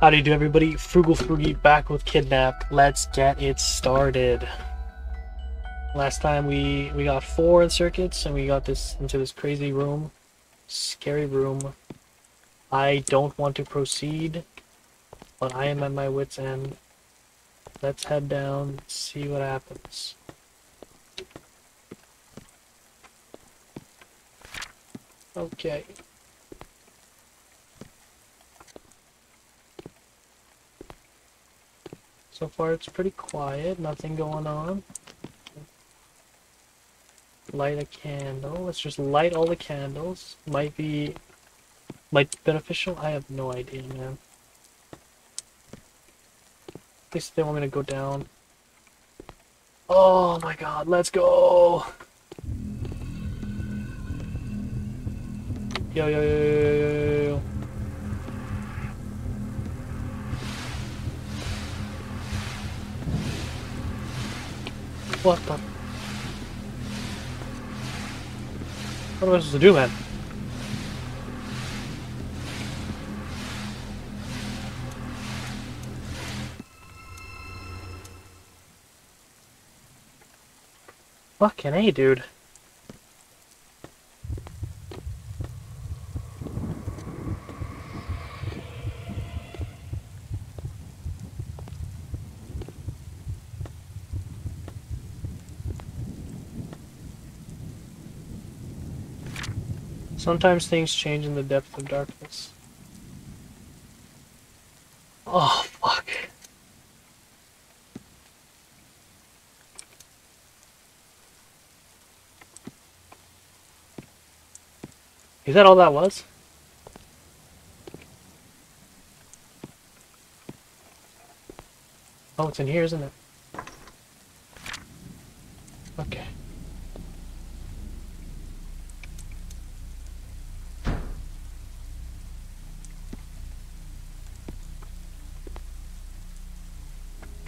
How do you do, everybody? Frugal Frugee back with Kidnap. Let's get it started. Last time we we got four circuits, and we got this into this crazy room, scary room. I don't want to proceed, but I am at my wit's end. Let's head down, see what happens. Okay. So far it's pretty quiet, nothing going on. Light a candle. Let's just light all the candles. Might be might be beneficial. I have no idea, man. At least they want me to go down. Oh my god, let's go! Yo, yo, yo, yo, yo, yo, What the? What am I supposed to do, man? Fucking A, dude. Sometimes things change in the depth of darkness. Oh, fuck. Is that all that was? Oh, it's in here, isn't it? Okay.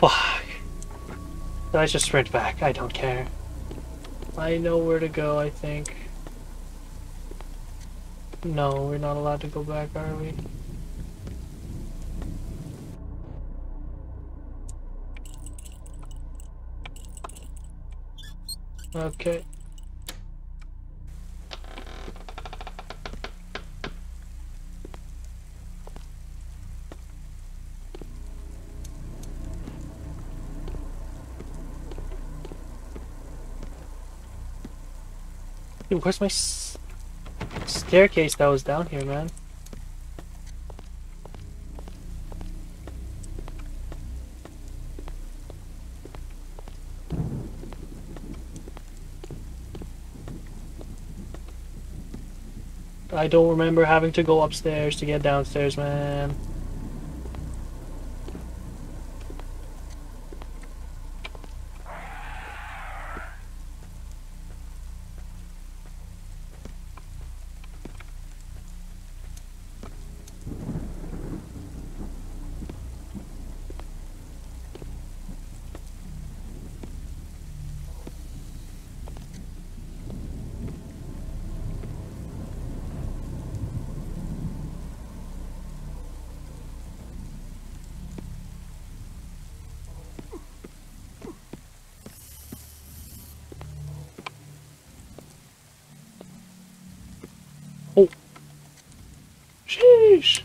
Fuck. I just sprint back. I don't care. I know where to go, I think. No, we're not allowed to go back, are we? Okay. Where's my staircase that was down here, man? I don't remember having to go upstairs to get downstairs, man. Oh. Sheesh.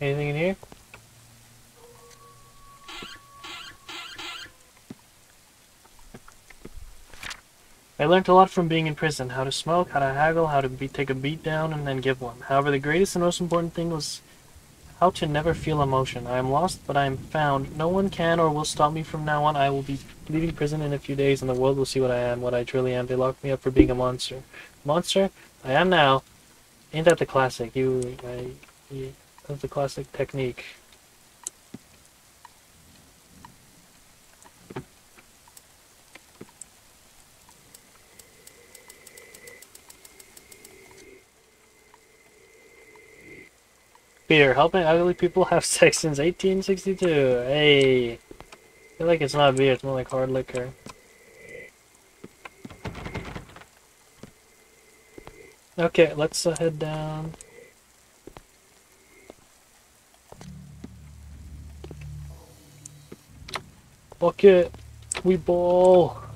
Anything in here? I learned a lot from being in prison, how to smoke, how to haggle, how to be, take a beat down and then give one. However, the greatest and most important thing was how to never feel emotion. I am lost, but I am found. No one can or will stop me from now on. I will be leaving prison in a few days, and the world will see what I am, what I truly am. They locked me up for being a monster. Monster? I am now. Ain't that the classic? You, I, you, that's the classic technique. Beer. Helping ugly people have sex since 1862. Hey. I feel like it's not beer, it's more like hard liquor. Okay, let's uh, head down. Bucket! We ball!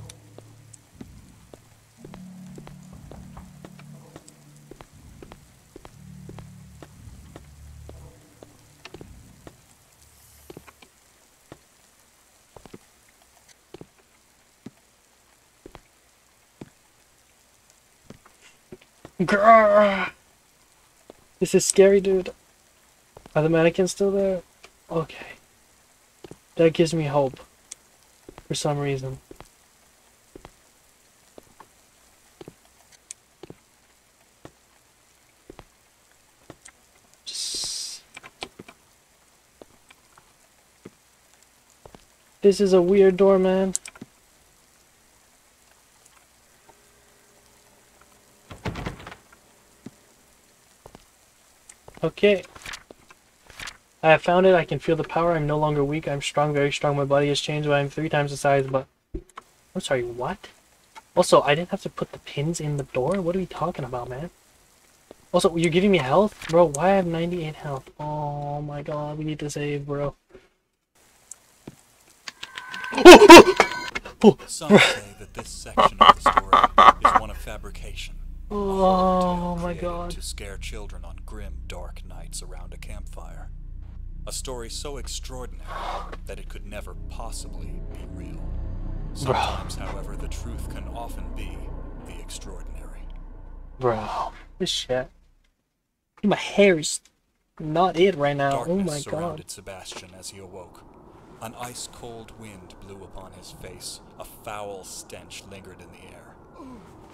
This is scary, dude. Are the mannequins still there? Okay. That gives me hope. For some reason. Just... This is a weird door, man. Okay. I have found it. I can feel the power. I'm no longer weak. I'm strong, very strong. My body has changed, but I'm three times the size, but... I'm sorry, what? Also, I didn't have to put the pins in the door? What are we talking about, man? Also, you're giving me health? Bro, why I have 98 health? Oh my god, we need to save, bro. Some say that this section of the story is one of fabrication. Oh my god. To scare children on grim, dark nights around a campfire. A story so extraordinary that it could never possibly be real. Sometimes, however, the truth can often be the extraordinary. Bro, this shit. My hair is not it right now. Oh Darkness oh my surrounded god. Sebastian as he awoke. An ice cold wind blew upon his face. A foul stench lingered in the air.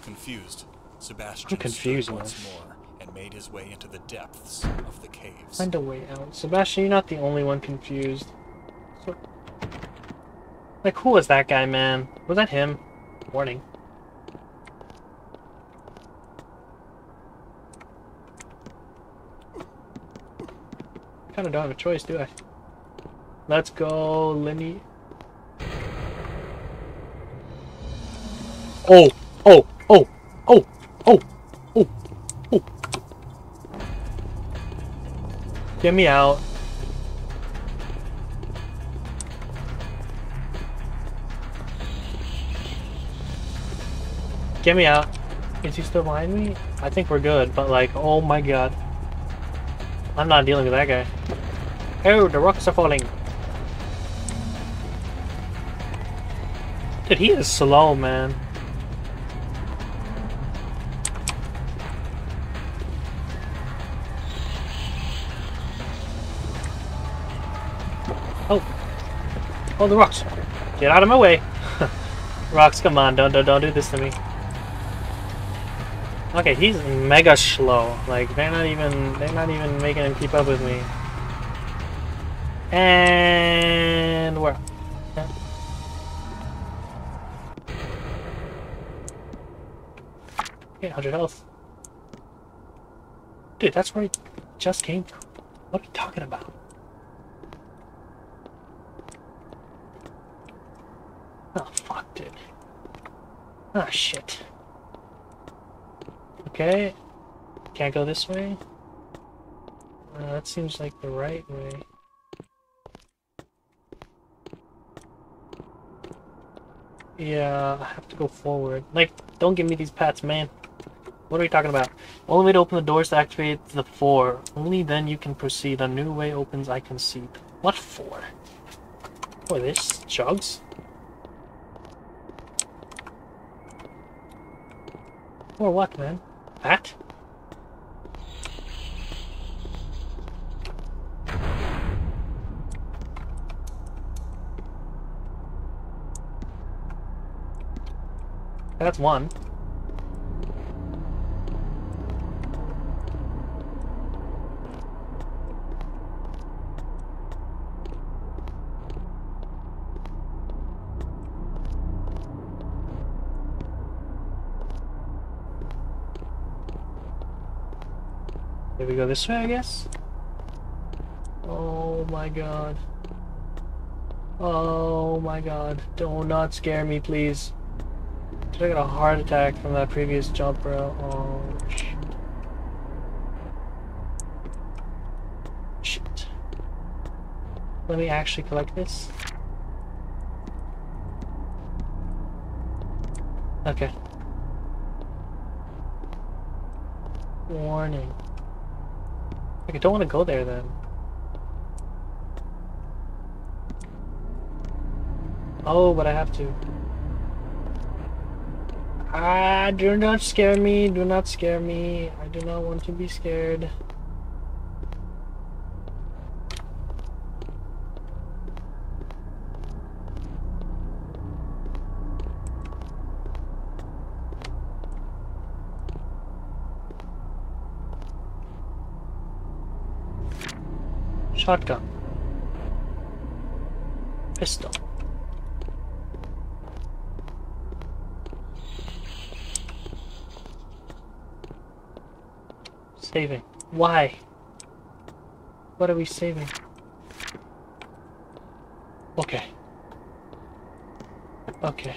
Confused, Sebastian confused, stood man. once more and made his way into the depths of the caves. Find a way out. Sebastian, you're not the only one confused. So, like, who was that guy, man? Was that him? Warning. I Kind of don't have a choice, do I? Let's go, Lenny. Oh, Get me out. Get me out. Is he still behind me? I think we're good, but like, oh my god. I'm not dealing with that guy. Oh, the rocks are falling. Dude, he is slow, man. Oh, the rocks. Get out of my way. rocks, come on. Don't, don't, don't do this to me. Okay, he's mega slow. Like, they're not even, they're not even making him keep up with me. And where? Yeah. Okay, 100 health. Dude, that's where he just came from. What are you talking about? Oh, fuck, dude. Ah, shit. Okay. Can't go this way. Uh, that seems like the right way. Yeah, I have to go forward. Like, don't give me these pats, man. What are we talking about? Only way to open the doors to activate the four. Only then you can proceed. A new way opens, I can see. What for? For this? Jugs? For what, man? That? That's one. Go this way, I guess? Oh my god. Oh my god. Do not scare me, please. Did I get a heart attack from that previous jump, bro? Oh, shit. Shit. Let me actually collect this. Okay. Warning. Like, I don't want to go there then. Oh, but I have to. Ah, do not scare me. Do not scare me. I do not want to be scared. Shotgun. Pistol. Saving. Why? What are we saving? Okay. Okay.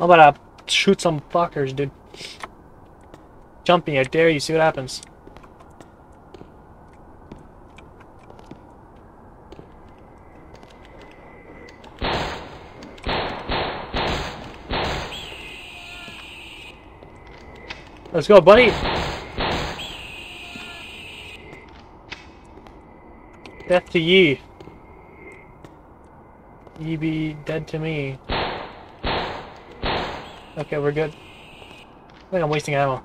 About to shoot some fuckers, dude. Jump me, I dare you, see what happens. Let's go, buddy! Death to ye. Ye be dead to me. Okay, we're good. I think I'm wasting ammo.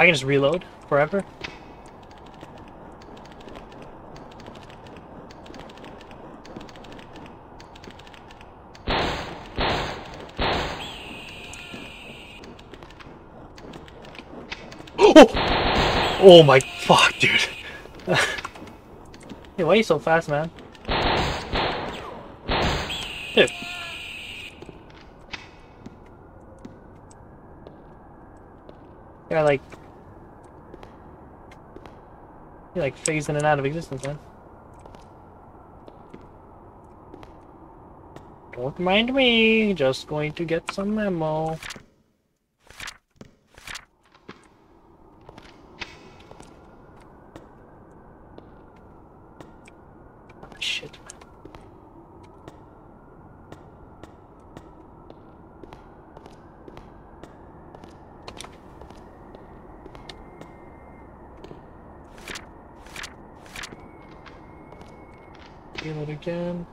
I can just reload forever. Oh! My fuck, dude. hey, why are you so fast, man? Dude. You're like... You're like phasing in and out of existence, man. Don't mind me, just going to get some ammo. Shit. Reload again.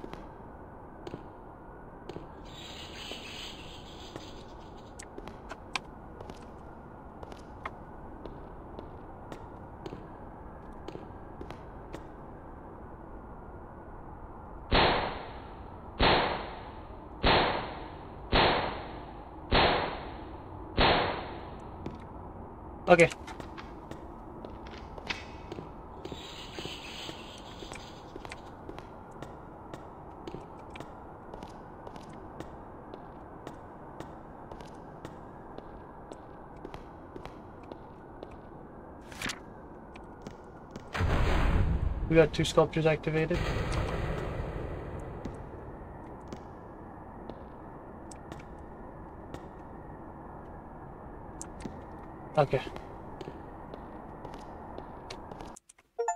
Okay. We got two sculptures activated. Okay.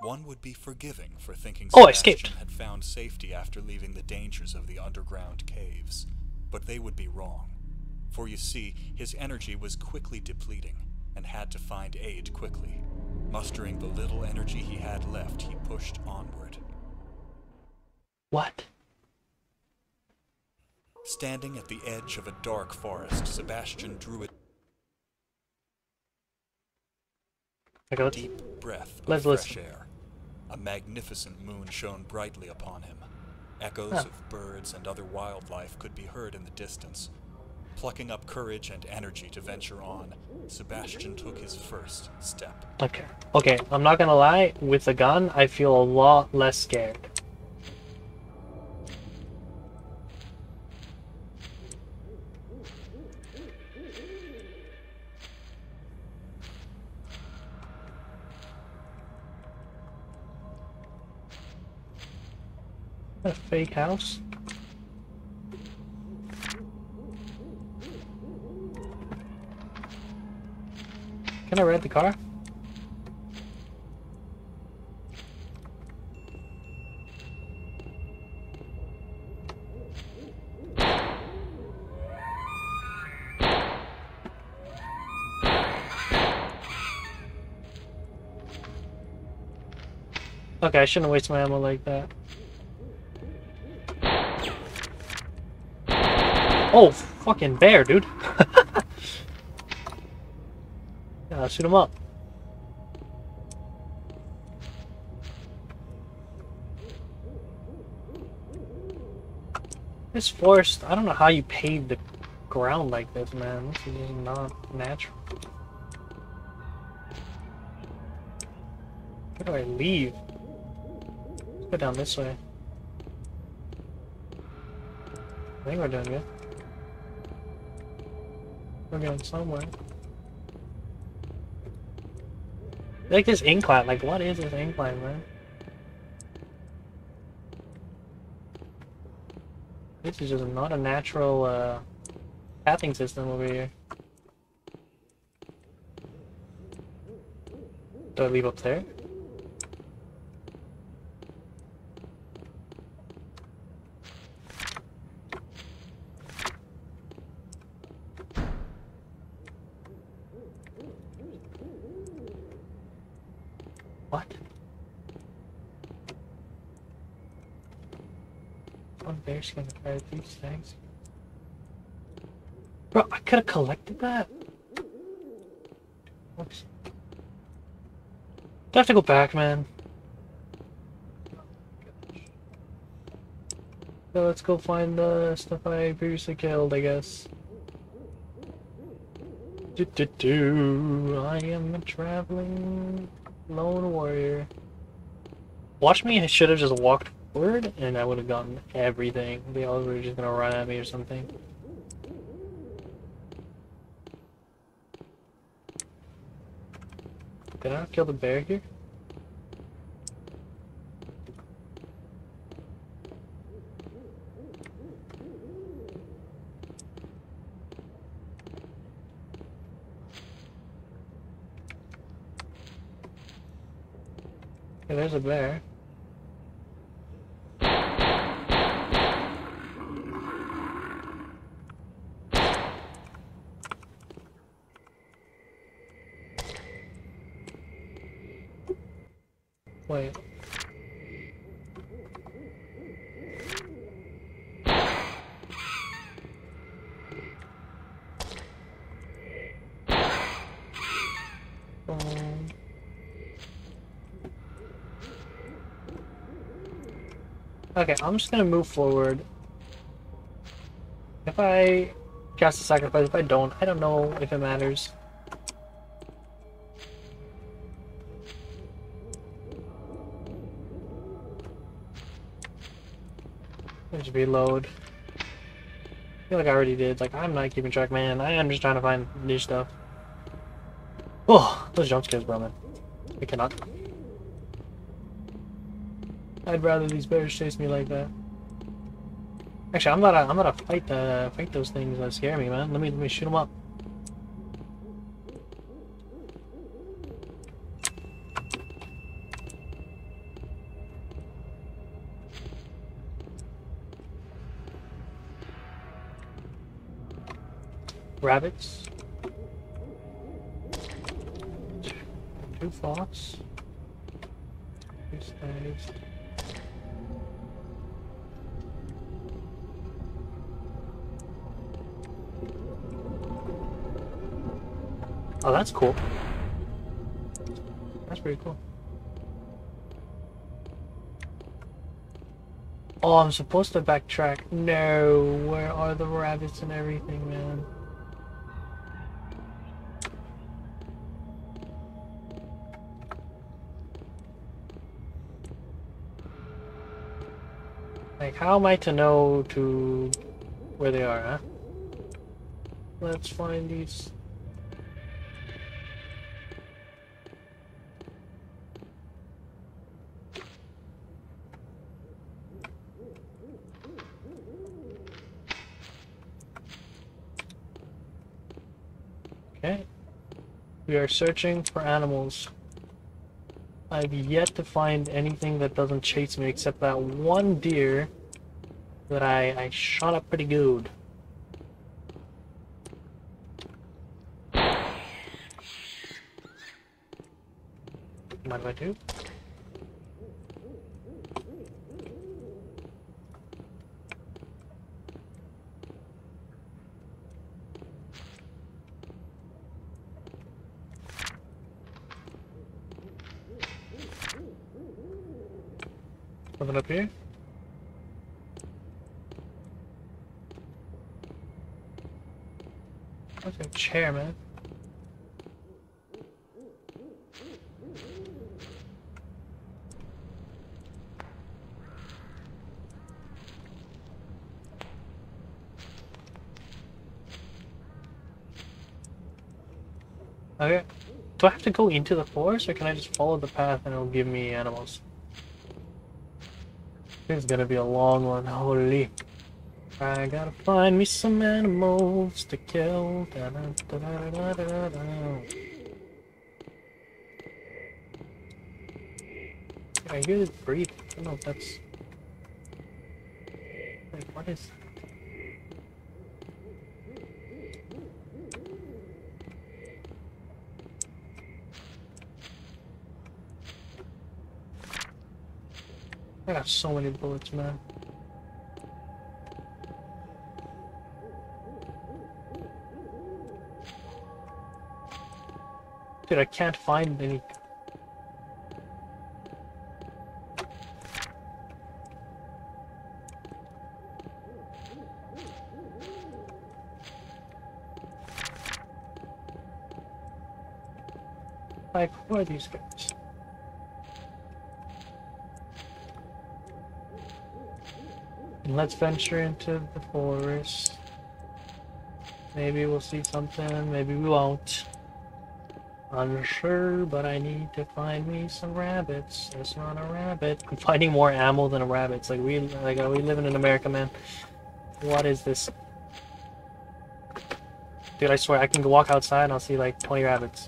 One would be forgiving for thinking Oh, Sebastian escaped. had found safety after leaving the dangers of the underground caves. But they would be wrong. For you see, his energy was quickly depleting, and had to find aid quickly. Mustering the little energy he had left, he pushed onward. What? Standing at the edge of a dark forest, Sebastian drew a Okay, let's deep breath of Let's fresh listen. air. A magnificent moon shone brightly upon him. Echoes Huh. of birds and other wildlife could be heard in the distance. Plucking up courage and energy to venture on, Sebastian took his first step. Okay. Okay, I'm not gonna lie, with a gun, I feel a lot less scared. Fake house? Can I rent the car? Okay, I shouldn't waste my ammo like that. Oh, fucking bear, dude. yeah, shoot him up. This forest, I don't know how you paved the ground like this, man. This is not natural. Where do I leave? Let's go down this way. I think we're doing good. We're going somewhere. Like this incline, like what is this incline, man? This is just not a natural uh, pathing system over here. Do I leave up there? What? Skin to carry these things. Bro, I could have collected that. Do I have to go back, man? So let's go find the stuff I previously killed, I guess. Do do do. I am a traveling lone warrior. Watch me, I should have just walked forward and I would have gotten everything. They all were just gonna run at me or something. Did I not kill the bear here? Yeah, there's a bear. Wait. Um, Okay, I'm just gonna move forward. If I cast a sacrifice, if I don't, I don't know if it matters. Let's reload. I feel like I already did. Like, I'm not keeping track, man. I am just trying to find new stuff. Oh, those jump scares, bro, man. I cannot. I'd rather these bears chase me like that. Actually, I'm gonna I'm gonna fight uh fight those things that scare me, man. Let me let me shoot them up. Rabbits. Two fox. Two stags. Oh, that's cool. That's pretty cool. Oh, I'm supposed to backtrack. No, where are the rabbits and everything, man? Like, how am I to know to where they are, huh? Let's find these. Okay. We are searching for animals. I've yet to find anything that doesn't chase me except that one deer that I, I shot up pretty good. Mind if I do? Something up here? That's a chair, man. Okay. Do I have to go into the forest or can I just follow the path and it'll give me animals? It's gonna be a long one, holy. I gotta find me some animals to kill. Da -da -da. I hear it breathe. I don't know if that's. Wait, what is. I got so many bullets, man. Dude, I can't find any. Like, where are these guys? Let's venture into the forest. Maybe we'll see something, maybe we won't. Unsure, but I need to find me some rabbits. There's not a rabbit. I'm finding more ammo than a rabbit. It's like we like are we living in an America, man? What is this? Dude, I swear I can go walk outside and I'll see like 20 rabbits.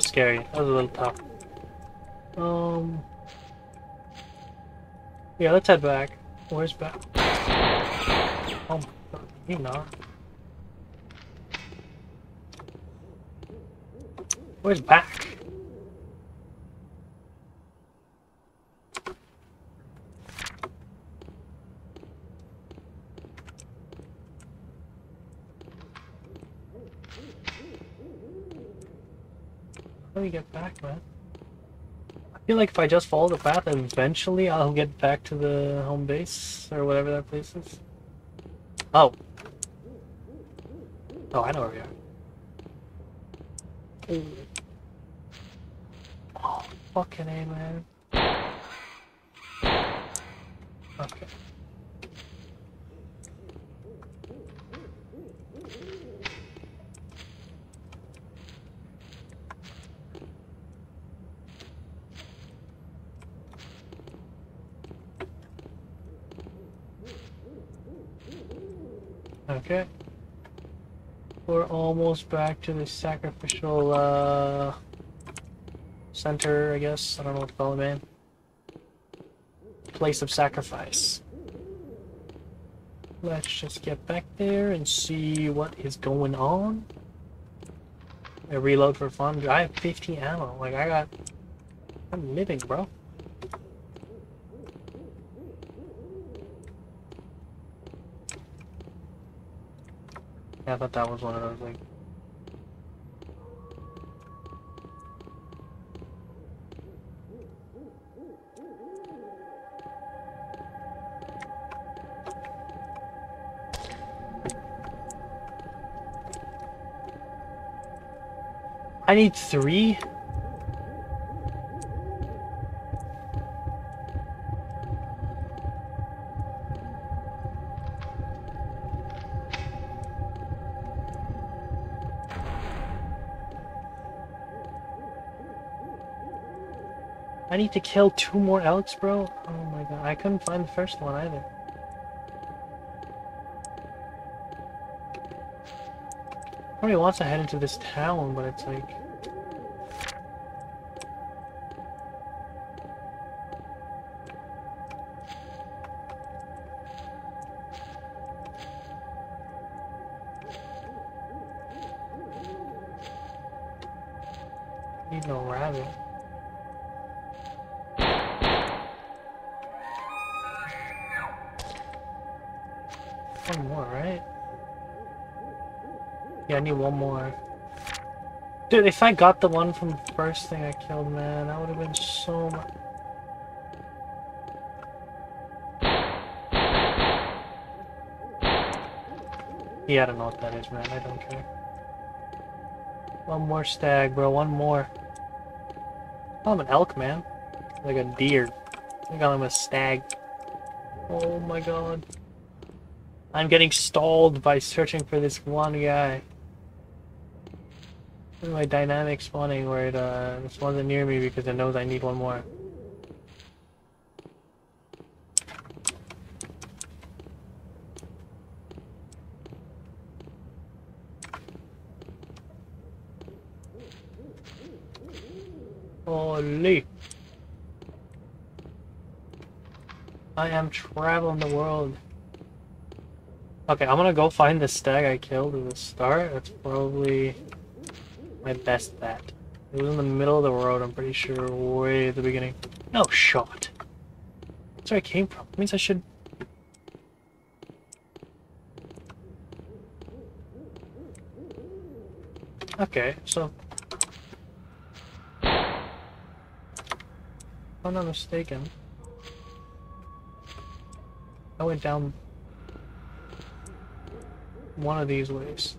Was scary. That was a little tough. Um. Yeah, let's head back. Where's back? Oh, you not. Where's back? Do we get back, man? I feel like if I just follow the path, eventually I'll get back to the home base, or whatever that place is. Oh. Oh, I know where we are. Oh, fucking A, man. Okay. Okay. We're almost back to the sacrificial uh, center, I guess. I don't know what to call it, man. Place of sacrifice. Let's just get back there and see what is going on. I reload for fun. I have 50 ammo. Like, I got... I'm living, bro. Yeah, I thought that was one of those, like... I need three? I need to kill two more elks, bro? Oh my god, I couldn't find the first one either. Nobody wants to head into this town, but it's like... I need one more. Dude, if I got the one from the first thing I killed, man, that would have been so much. Yeah, I don't know what that is, man. I don't care. One more stag, bro. One more. Oh, I'm an elk, man. Like a deer. I got him a stag. Oh my god. I'm getting stalled by searching for this one guy. My dynamic spawning where it uh, spawns near me because it knows I need one more. Holy! I am traveling the world. Okay, I'm gonna go find the stag I killed at the start. That's probably my best bet. It was in the middle of the road, I'm pretty sure, way at the beginning. No shot. That's where I came from. That means I should... Okay, so... If I'm not mistaken, I went down one of these ways.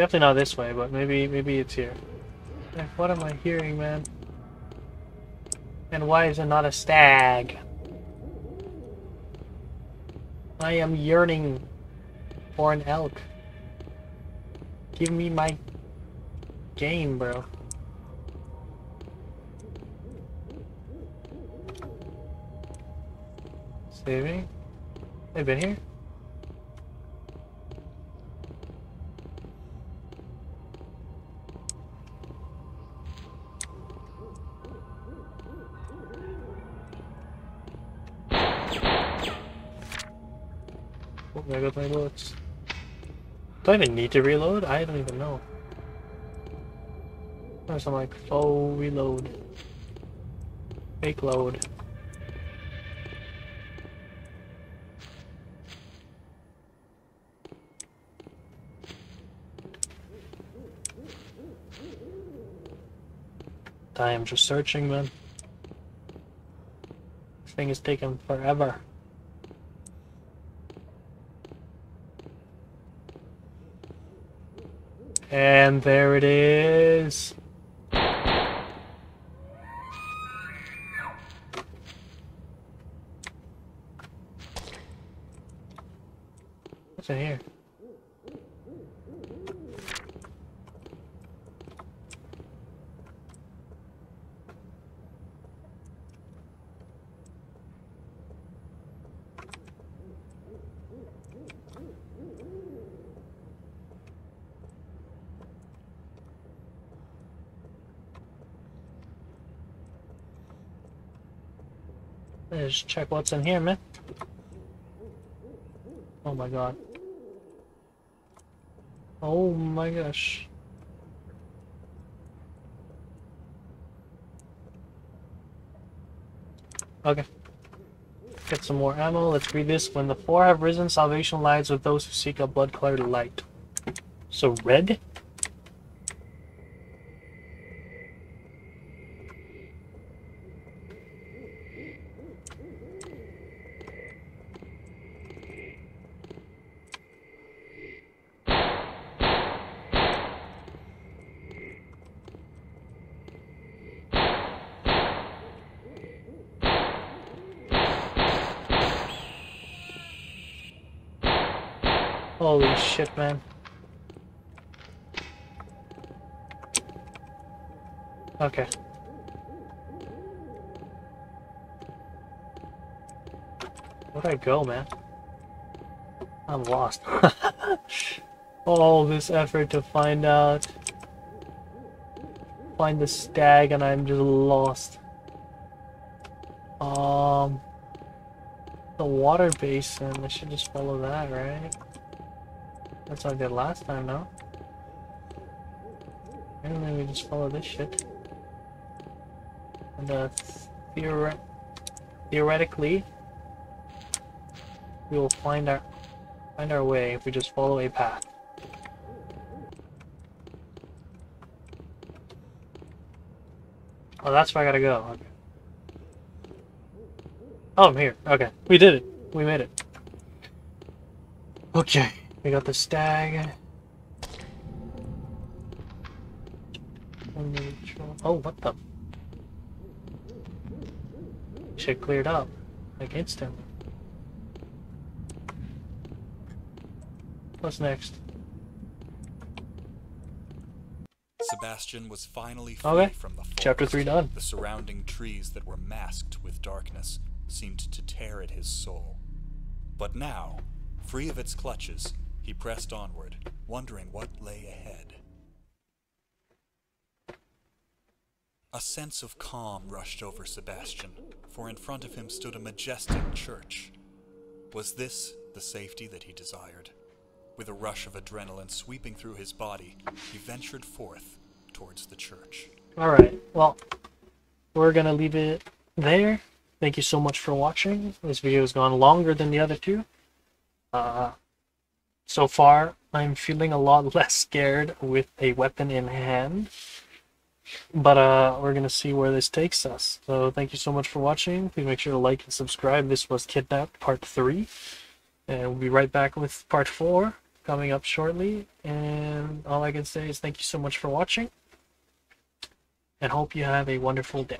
Definitely not this way, but maybe maybe it's here. What am I hearing, man? And why is it not a stag? I am yearning for an elk. Give me my game, bro. Saving? They've been here? There goes my bullets. Do I even need to reload? I don't even know. There's some like faux reload. Fake load. I am just searching, man. This thing is taking forever. And there it is. What's in here? Check what's in here, man. Oh my god. Oh my gosh. Okay. Get some more ammo. Let's read this. When the four have risen, salvation lies with those who seek a blood-colored light. So red? Holy shit, man. Okay. Where'd I go, man? I'm lost. All this effort to find out. Find the stag and I'm just lost. Um... The water basin, I should just follow that, right? That's what I did last time, no? And then we just follow this shit. And uh, theore theoretically, we will find our find our way if we just follow a path. Oh, that's where I gotta go. Okay. Oh, I'm here. Okay, we did it. We made it. Okay, we got the stag. Oh, what the? Shit cleared up. Like instantly. What's next? Sebastian was finally free Okay. from the forest. Chapter 3 done. The surrounding trees that were masked with darkness seemed to tear at his soul. But now, free of its clutches, he pressed onward, wondering what lay ahead. A sense of calm rushed over Sebastian, for in front of him stood a majestic church. Was this the safety that he desired? With a rush of adrenaline sweeping through his body, he ventured forth towards the church. Alright, well, we're gonna leave it there. Thank you so much for watching. This video has gone longer than the other two. Uh, so far, I'm feeling a lot less scared with a weapon in hand. But uh, we're gonna see where this takes us. So thank you so much for watching. Please make sure to like and subscribe. This was Kidnapped Part 3. And we'll be right back with Part 4 coming up shortly. And all I can say is thank you so much for watching and hope you have a wonderful day.